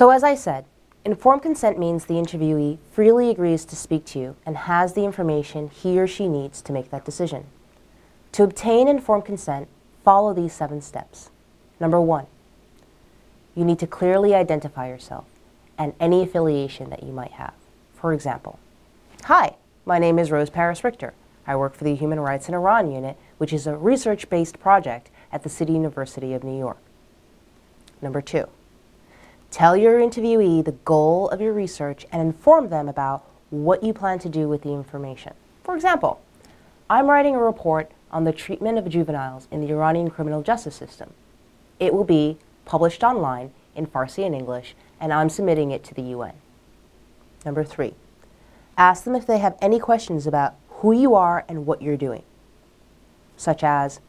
So as I said, informed consent means the interviewee freely agrees to speak to you and has the information he or she needs to make that decision. To obtain informed consent, follow these seven steps. Number one, you need to clearly identify yourself and any affiliation that you might have. For example, Hi, my name is Rose Paris Richter. I work for the Human Rights in Iran Unit, which is a research-based project at the City University of New York. Number two, tell your interviewee the goal of your research and inform them about what you plan to do with the information. For example, I'm writing a report on the treatment of juveniles in the Iranian criminal justice system. It will be published online in Farsi and English, and I'm submitting it to the UN. Number three, ask them if they have any questions about who you are and what you're doing, such as,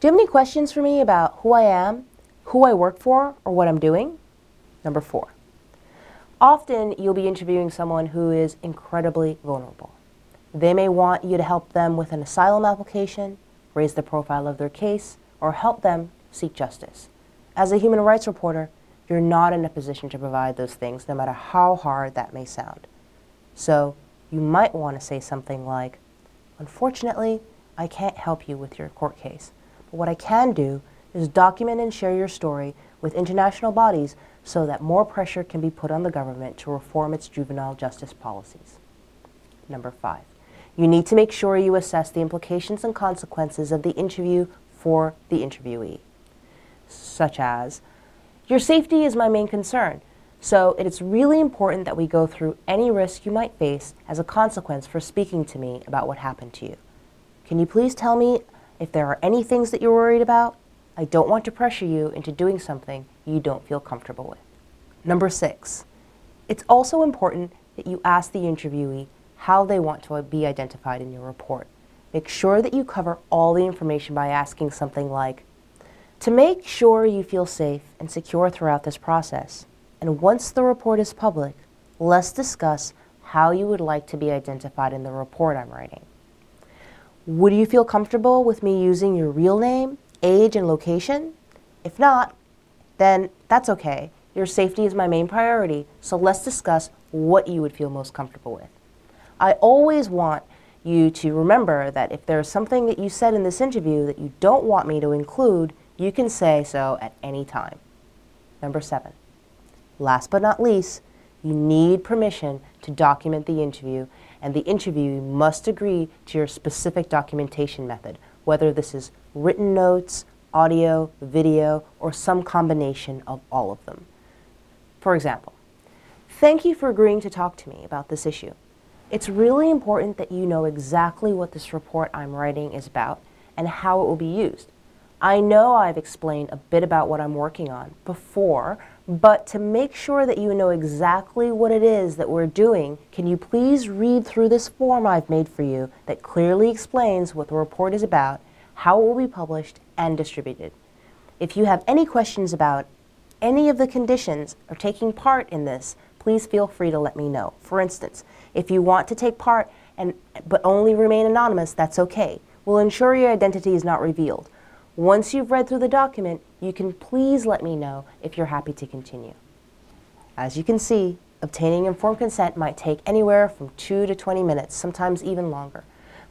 do you have any questions for me about who I am, who I work for, or what I'm doing? Number four, often you'll be interviewing someone who is incredibly vulnerable. They may want you to help them with an asylum application, raise the profile of their case, or help them seek justice. As a human rights reporter, you're not in a position to provide those things, no matter how hard that may sound. So you might want to say something like, Unfortunately, I can't help you with your court case, but what I can do is document and share your story with international bodies so that more pressure can be put on the government to reform its juvenile justice policies. Number five, you need to make sure you assess the implications and consequences of the interview for the interviewee, such as, your safety is my main concern, so it is really important that we go through any risk you might face as a consequence for speaking to me about what happened to you. Can you please tell me if there are any things that you're worried about? I don't want to pressure you into doing something you don't feel comfortable with. Number six, it's also important that you ask the interviewee how they want to be identified in your report. Make sure that you cover all the information by asking something like, to make sure you feel safe and secure throughout this process, and once the report is public, let's discuss how you would like to be identified in the report I'm writing. Would you feel comfortable with me using your real name, age, and location? If not, then that's okay. Your safety is my main priority, so let's discuss what you would feel most comfortable with. I always want you to remember that if there's something that you said in this interview that you don't want me to include, you can say so at any time. Number seven, last but not least, you need permission to document the interview, and the interviewee must agree to your specific documentation method, whether this is written notes, audio, video, or some combination of all of them. For example, thank you for agreeing to talk to me about this issue. It's really important that you know exactly what this report I'm writing is about and how it will be used. I know I've explained a bit about what I'm working on before, but to make sure that you know exactly what it is that we're doing, can you please read through this form I've made for you that clearly explains what the report is about, how it will be published and distributed. If you have any questions about any of the conditions or taking part in this, please feel free to let me know. For instance, if you want to take part and, but only remain anonymous, that's okay. We'll ensure your identity is not revealed. Once you've read through the document, you can please let me know if you're happy to continue. As you can see, obtaining informed consent might take anywhere from 2 to 20 minutes, sometimes even longer.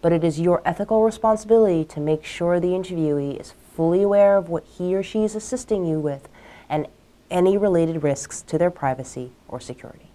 But it is your ethical responsibility to make sure the interviewee is fully aware of what he or she is assisting you with and any related risks to their privacy or security.